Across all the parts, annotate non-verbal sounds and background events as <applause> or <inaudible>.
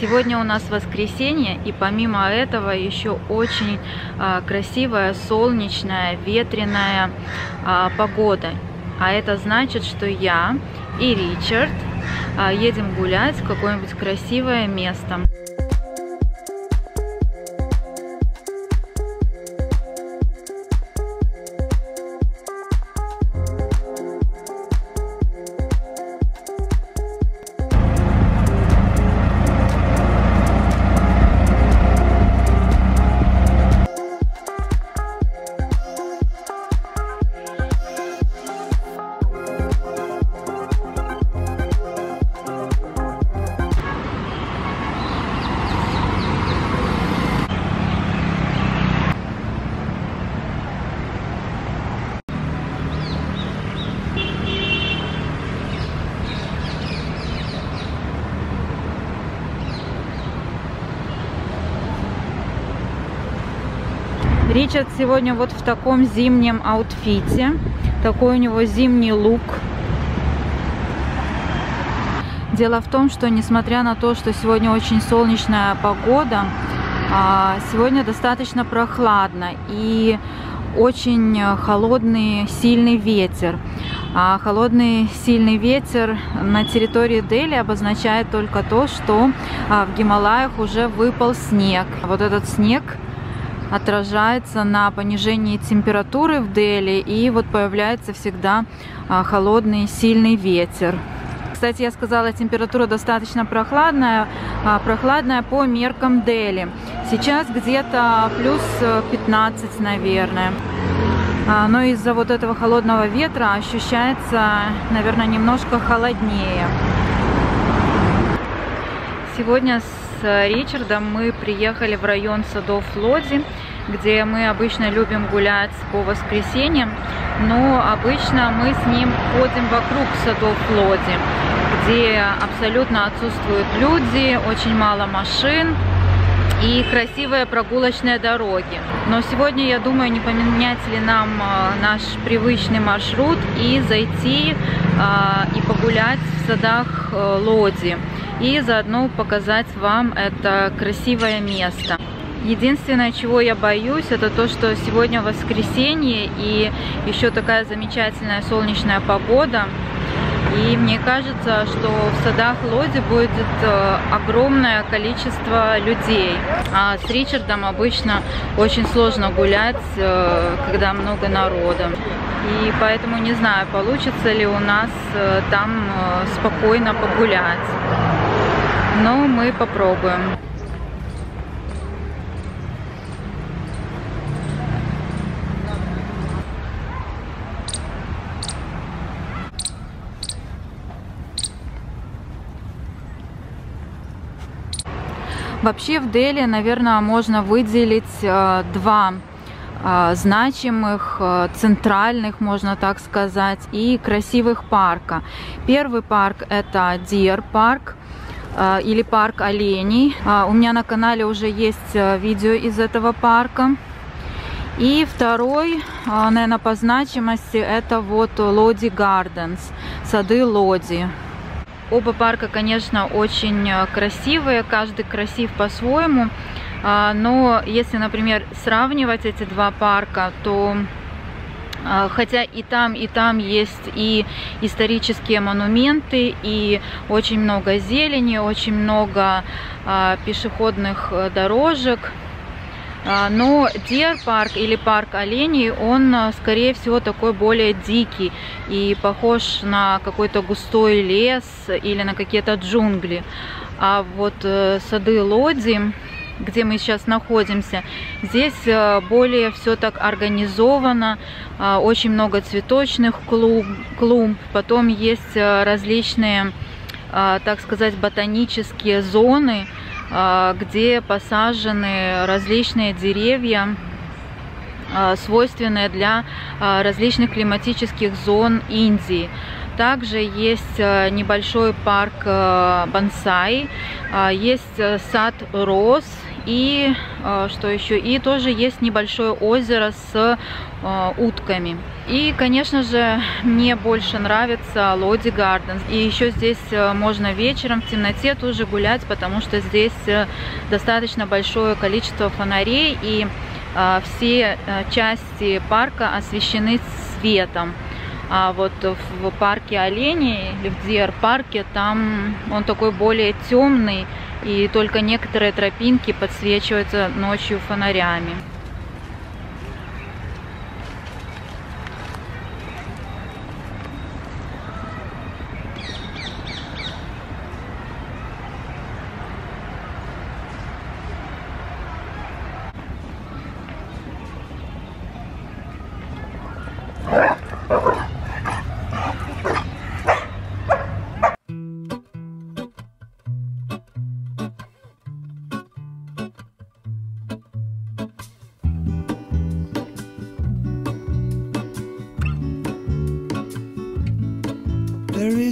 Сегодня у нас воскресенье, и помимо этого еще очень а, красивая, солнечная, ветреная а, погода. А это значит, что я и Ричард а, едем гулять в какое-нибудь красивое место. Ричард сегодня вот в таком зимнем аутфите. Такой у него зимний лук. Дело в том, что несмотря на то, что сегодня очень солнечная погода, а, сегодня достаточно прохладно и очень холодный сильный ветер. А холодный сильный ветер на территории Дели обозначает только то, что а, в Гималаях уже выпал снег. Вот этот снег отражается на понижении температуры в Дели, и вот появляется всегда а, холодный сильный ветер. Кстати, я сказала, температура достаточно прохладная, а, прохладная по меркам Дели. Сейчас где-то плюс 15, наверное. А, но из-за вот этого холодного ветра ощущается, наверное, немножко холоднее. Сегодня с Ричардом. Мы приехали в район садов Лоди, где мы обычно любим гулять по воскресеньям, но обычно мы с ним ходим вокруг садов Лоди, где абсолютно отсутствуют люди, очень мало машин, и красивые прогулочные дороги. Но сегодня, я думаю, не поменять ли нам а, наш привычный маршрут и зайти а, и погулять в садах э, Лоди и заодно показать вам это красивое место. Единственное, чего я боюсь, это то, что сегодня воскресенье и еще такая замечательная солнечная погода. И мне кажется, что в садах Лоди будет э, огромное количество людей. А с Ричардом обычно очень сложно гулять, э, когда много народа. И поэтому не знаю, получится ли у нас э, там спокойно погулять но мы попробуем. Вообще в Дели, наверное, можно выделить э, два э, значимых, э, центральных, можно так сказать, и красивых парка. Первый парк это Deer Park. Или парк оленей. У меня на канале уже есть видео из этого парка. И второй, наверное, по значимости, это вот Lodhi Gardens, сады Лоди. Оба парка, конечно, очень э, красивые, каждый красив по-своему. Но если, например, сравнивать эти два парка, то а, хотя и там, и там есть и исторические монументы, и очень много зелени, очень много а, пешеходных э, дорожек. А, но Дер парк или парк оленей, он, скорее всего, такой более дикий и похож на какой-то густой лес или на какие-то джунгли. А вот э, сады Лоди, где мы сейчас находимся, здесь э, более все так организовано, э, очень много цветочных клумб, клумб потом есть э, различные, так сказать, ботанические зоны, где посажены различные деревья, свойственные для различных климатических зон Индии. Также есть небольшой парк бонсай, есть сад роз И э, что еще? И тоже есть небольшое озеро с э, утками. И, конечно же, мне больше нравится Лоди Гарден. И еще здесь э, можно вечером в темноте тоже гулять, потому что здесь достаточно большое количество фонарей, и все части парка освещены светом. А вот в парке оленей, или в Диар-парке, там он такой более темный, и только некоторые тропинки подсвечиваются ночью фонарями.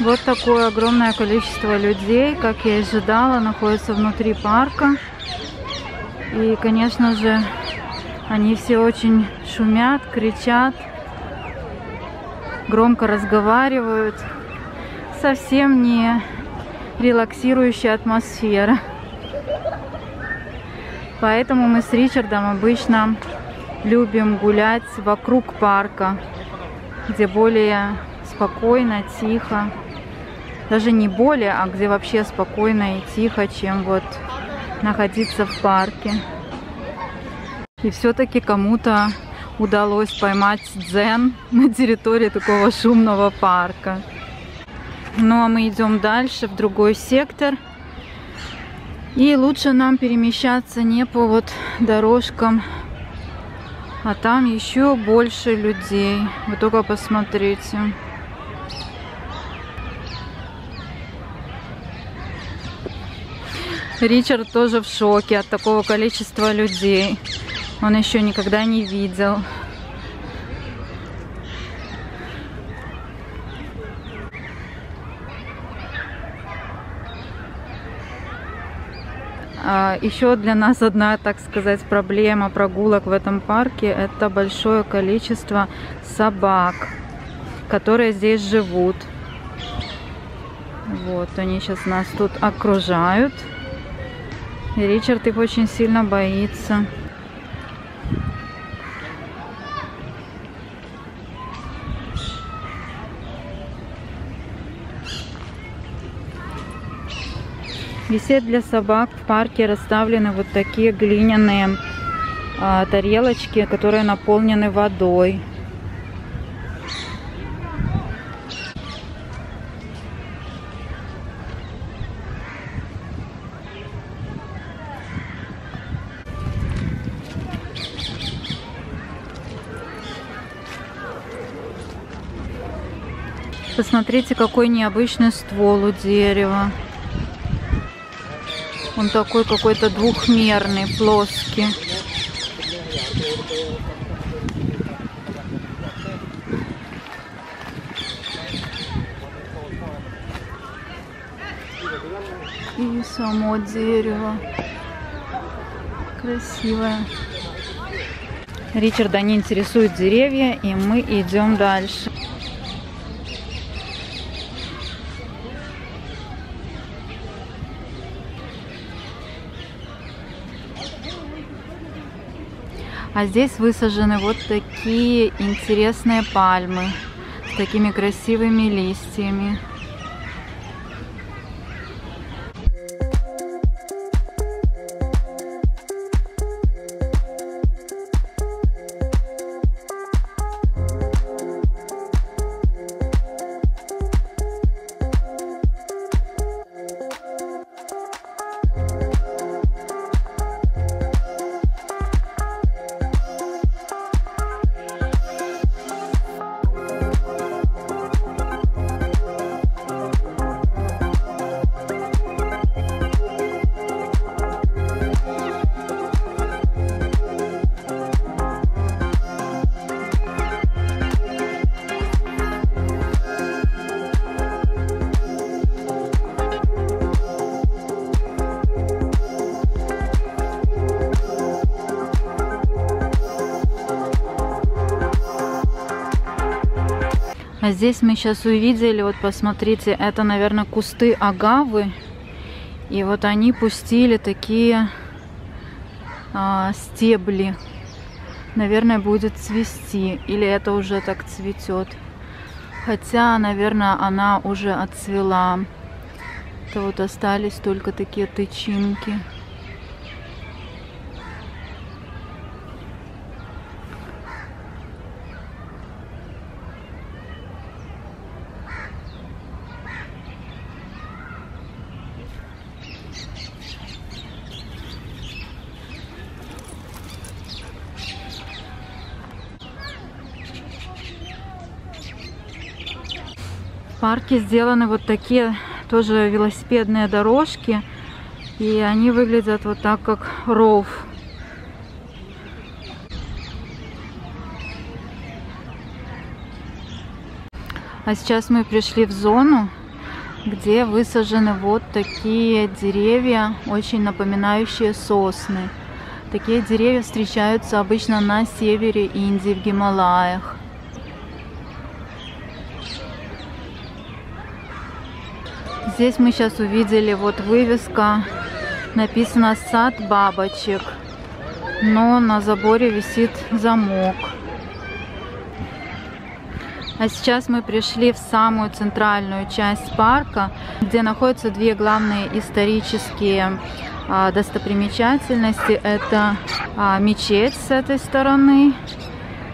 Вот такое огромное количество людей, как я и ожидала, находится внутри парка. И, конечно же, они все очень шумят, кричат, громко разговаривают. Совсем не релаксирующая атмосфера. Поэтому мы с Ричардом обычно любим гулять вокруг парка, где более спокойно, тихо. Даже не более, а где вообще спокойно и тихо, чем вот находиться в парке. И все-таки кому-то удалось поймать дзен <laughs> на территории такого шумного парка. Ну а мы идем дальше, в другой сектор. И лучше нам перемещаться не по вот дорожкам, а там еще больше людей. Вы только посмотрите. Ричард тоже в шоке от такого количества людей. Он еще никогда не видел. Еще для нас одна, так сказать, проблема прогулок в этом парке – это большое количество собак, которые здесь живут. Вот, они сейчас нас тут окружают. И Ричард их очень сильно боится. Висит для собак в парке расставлены вот такие глиняные а, тарелочки, которые наполнены водой. Посмотрите, какой необычный ствол у дерева. Он такой какой-то двухмерный, плоский. И само дерево красивое. Ричарда не интересует деревья, и мы идем дальше. А здесь высажены вот такие интересные пальмы с такими красивыми листьями. Здесь мы сейчас увидели, вот посмотрите, это, наверное, кусты агавы. И вот они пустили такие а, стебли. Наверное, будет цвести. Или это уже так цветет. Хотя, наверное, она уже отцвела. Это вот остались только такие тычинки. В парке сделаны вот такие тоже велосипедные дорожки. И они выглядят вот так, как ров. А сейчас мы пришли в зону, где высажены вот такие деревья, очень напоминающие сосны. Такие деревья встречаются обычно на севере Индии, в Гималаях. Здесь мы сейчас увидели вот вывеска, написано «Сад бабочек», но на заборе висит замок. А сейчас мы пришли в самую центральную часть парка, где находятся две главные исторические а, достопримечательности. Это а, мечеть с этой стороны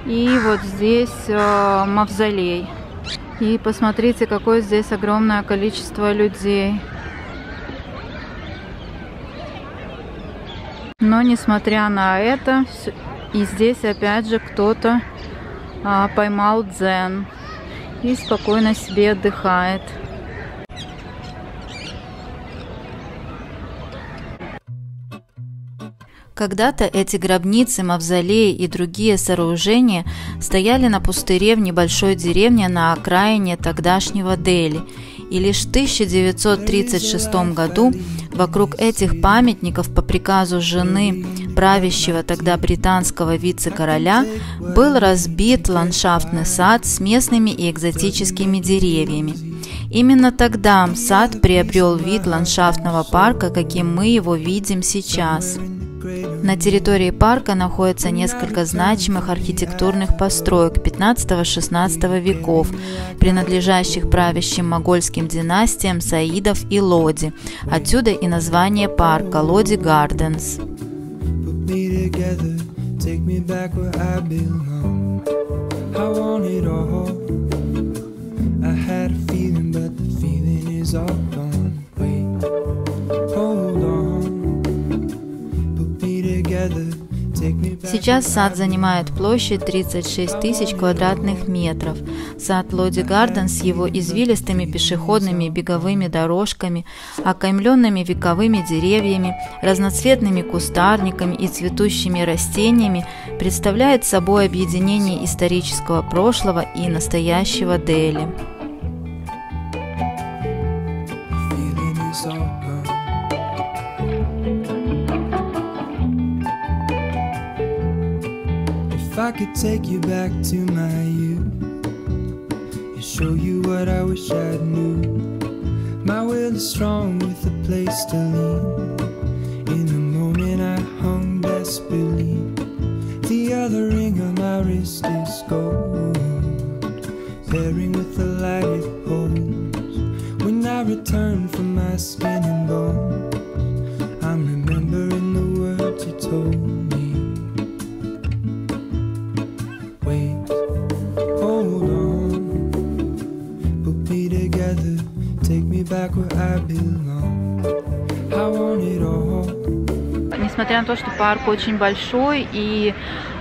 и вот здесь а, мавзолей. И посмотрите, какое здесь огромное количество людей. Но несмотря на это, и здесь опять же кто-то а, поймал дзен и спокойно себе отдыхает. Когда-то эти гробницы, мавзолеи и другие сооружения стояли на пустыре в небольшой деревне на окраине тогдашнего Дели, и лишь в 1936 году вокруг этих памятников по приказу жены правящего тогда британского вице-короля был разбит ландшафтный сад с местными и экзотическими деревьями. Именно тогда сад приобрел вид ландшафтного парка, каким мы его видим сейчас. На территории парка находится несколько значимых архитектурных построек 15-16 веков, принадлежащих правящим могольским династиям Саидов и Лоди. Отсюда и название парка Лоди Гарденс. I Сейчас сад занимает площадь 36 тысяч квадратных метров. Сад Лоди Гарден с его извилистыми пешеходными и беговыми дорожками, окаймленными вековыми деревьями, разноцветными кустарниками и цветущими растениями представляет собой объединение исторического прошлого и настоящего Дели. If I could take you back to my youth and show you what I wish I knew. My will is strong with a place to lean. In the moment I hung desperately. The other ring on my wrist is gold, pairing with the light it holds. When I return from my skin together, take me back where I belong. I want it all. Несмотря на то, что парк очень большой и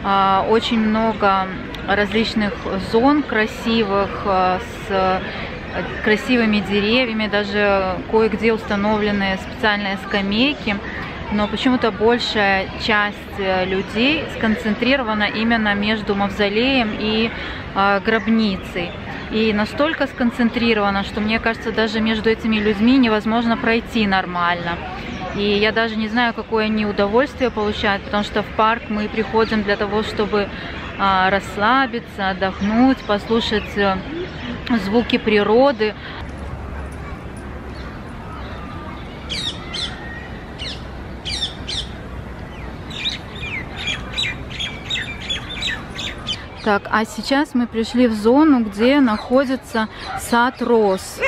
а, очень много различных зон красивых а, с а, красивыми деревьями, даже кое-где установлены специальные скамейки, но почему-то большая часть э, людей сконцентрирована именно между мавзолеем и а, гробницей. И настолько сконцентрирована, что мне кажется, даже между этими людьми невозможно пройти нормально. И я даже не знаю, какое они удовольствие получают, потому что в парк мы приходим для того, чтобы а, расслабиться, отдохнуть, послушать э, звуки природы. Так, а сейчас мы пришли в зону, где находится сад роз.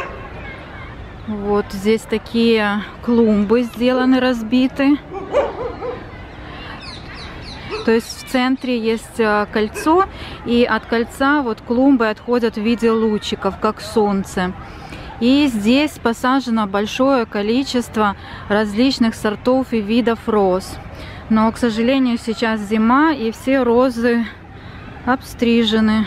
Вот здесь такие клумбы сделаны, разбиты. То есть в центре есть а, кольцо, и от кольца вот клумбы отходят в виде лучиков, как солнце. И здесь посажено большое количество различных сортов и видов роз. Но, к сожалению, сейчас зима, и все розы обстрижены.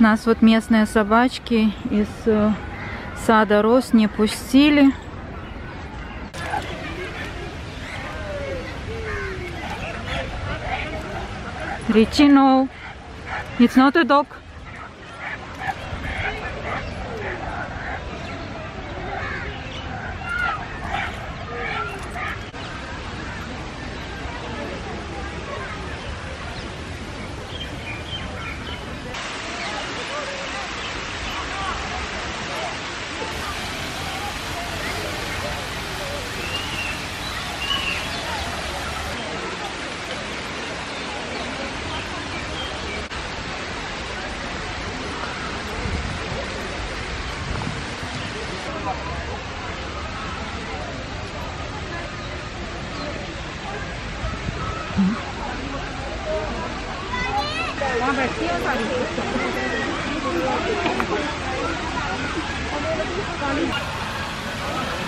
Нас вот местные собачки из э, сада роз не пустили. Richie, no. It's not a dog.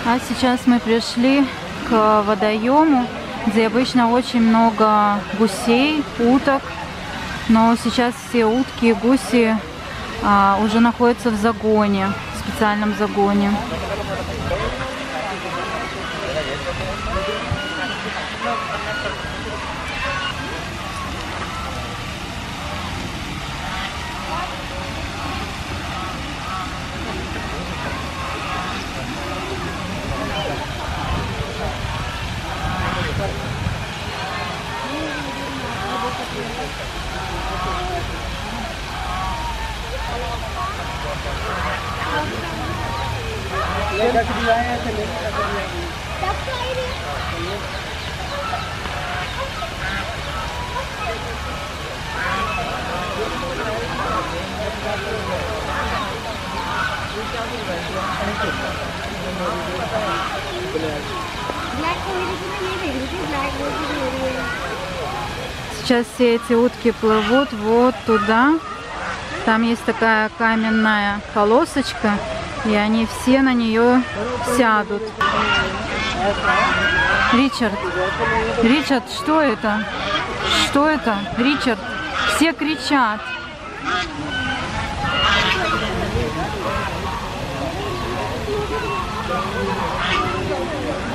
А сейчас мы пришли к водоему, где обычно очень много гусей, уток. Но сейчас все утки и гуси а, уже находятся в загоне, в специальном загоне. ब्लैक को मेरी से नहीं देख रही थी ब्लैक वो भी दे रही है Сейчас все эти утки плывут вот туда. Там есть такая каменная полосочка, и они все на нее сядут. Ричард, Ричард, что это? Что это? Ричард, все кричат.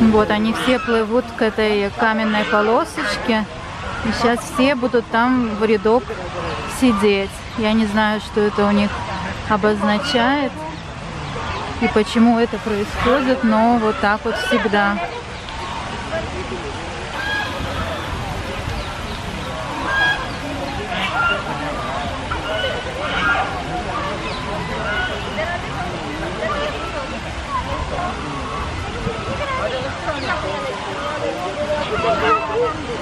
Вот они все плывут к этой каменной полосочке. И сейчас все будут там в рядок сидеть. Я не знаю, что это у них обозначает. и почему это происходит, но вот так вот всегда. em lên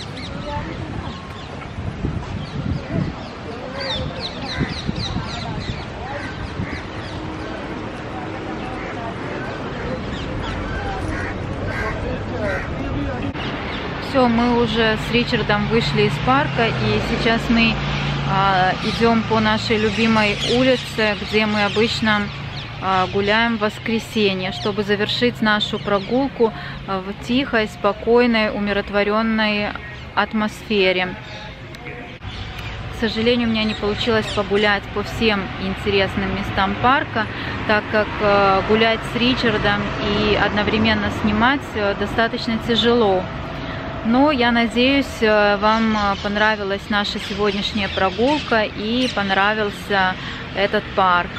Все, мы уже с Ричардом вышли из парка, и сейчас мы а, идем по нашей любимой улице, где мы обычно а, гуляем в воскресенье, чтобы завершить нашу прогулку а, в тихой, спокойной, умиротворенной атмосфере. К сожалению, у меня не получилось погулять по всем интересным местам парка, так как э, гулять с Ричардом и одновременно снимать э, достаточно тяжело. Но я надеюсь, э, вам э, понравилась наша сегодняшняя прогулка и понравился этот парк.